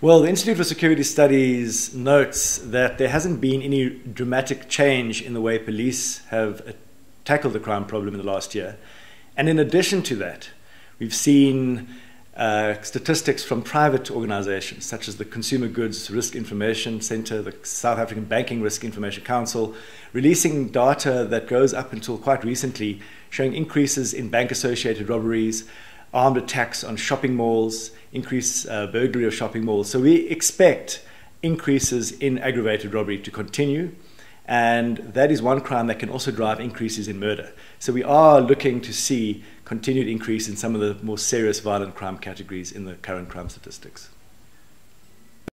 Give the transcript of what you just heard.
Well, the Institute for Security Studies notes that there hasn't been any dramatic change in the way police have uh, tackled the crime problem in the last year. And in addition to that, we've seen uh, statistics from private organizations such as the Consumer Goods Risk Information Center, the South African Banking Risk Information Council, releasing data that goes up until quite recently showing increases in bank associated robberies, armed attacks on shopping malls, increased uh, burglary of shopping malls. So we expect increases in aggravated robbery to continue. And that is one crime that can also drive increases in murder. So we are looking to see continued increase in some of the more serious violent crime categories in the current crime statistics.